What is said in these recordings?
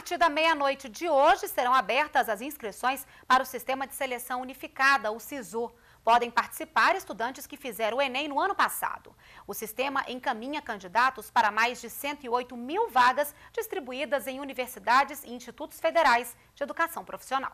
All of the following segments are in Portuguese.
partir da meia-noite de hoje serão abertas as inscrições para o Sistema de Seleção Unificada, o SISU. Podem participar estudantes que fizeram o Enem no ano passado. O sistema encaminha candidatos para mais de 108 mil vagas distribuídas em universidades e institutos federais de educação profissional.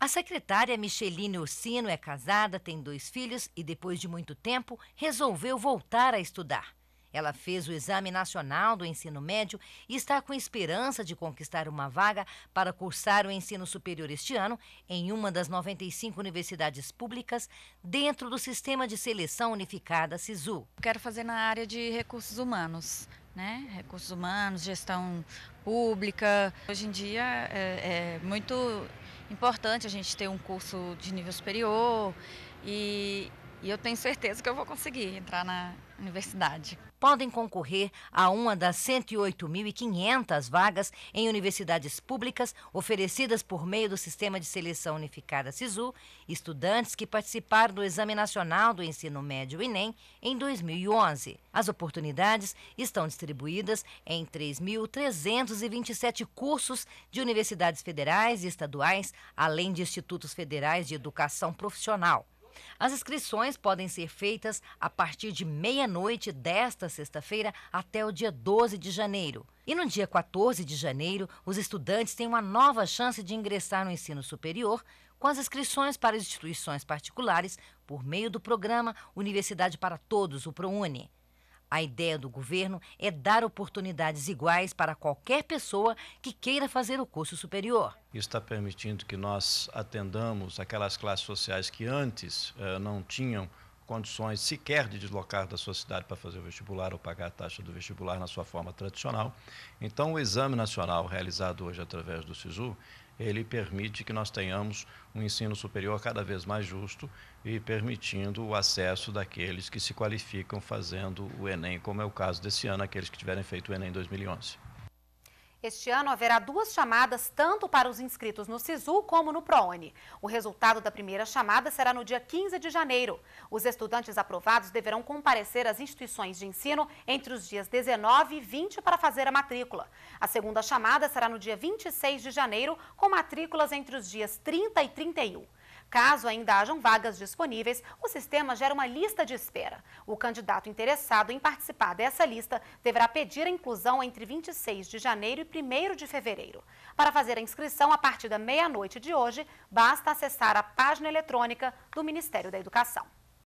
A secretária Micheline Ursino é casada, tem dois filhos e, depois de muito tempo, resolveu voltar a estudar. Ela fez o Exame Nacional do Ensino Médio e está com esperança de conquistar uma vaga para cursar o ensino superior este ano em uma das 95 universidades públicas dentro do Sistema de Seleção Unificada SISU. Quero fazer na área de recursos humanos. Né? Recursos humanos, gestão pública. Hoje em dia é, é muito importante a gente ter um curso de nível superior e, e eu tenho certeza que eu vou conseguir entrar na universidade. Podem concorrer a uma das 108.500 vagas em universidades públicas oferecidas por meio do Sistema de Seleção Unificada SISU, estudantes que participaram do Exame Nacional do Ensino Médio ENEM em 2011. As oportunidades estão distribuídas em 3.327 cursos de universidades federais e estaduais, além de institutos federais de educação profissional. As inscrições podem ser feitas a partir de meia-noite desta sexta-feira até o dia 12 de janeiro. E no dia 14 de janeiro, os estudantes têm uma nova chance de ingressar no ensino superior com as inscrições para instituições particulares por meio do programa Universidade para Todos, o ProUni. A ideia do governo é dar oportunidades iguais para qualquer pessoa que queira fazer o curso superior. Isso está permitindo que nós atendamos aquelas classes sociais que antes eh, não tinham condições sequer de deslocar da sua cidade para fazer o vestibular ou pagar a taxa do vestibular na sua forma tradicional. Então, o exame nacional realizado hoje através do SISU, ele permite que nós tenhamos um ensino superior cada vez mais justo e permitindo o acesso daqueles que se qualificam fazendo o Enem, como é o caso desse ano, aqueles que tiverem feito o Enem 2011. Este ano haverá duas chamadas, tanto para os inscritos no SISU como no PROUNI. O resultado da primeira chamada será no dia 15 de janeiro. Os estudantes aprovados deverão comparecer às instituições de ensino entre os dias 19 e 20 para fazer a matrícula. A segunda chamada será no dia 26 de janeiro, com matrículas entre os dias 30 e 31. Caso ainda hajam vagas disponíveis, o sistema gera uma lista de espera. O candidato interessado em participar dessa lista deverá pedir a inclusão entre 26 de janeiro e 1 de fevereiro. Para fazer a inscrição a partir da meia-noite de hoje, basta acessar a página eletrônica do Ministério da Educação.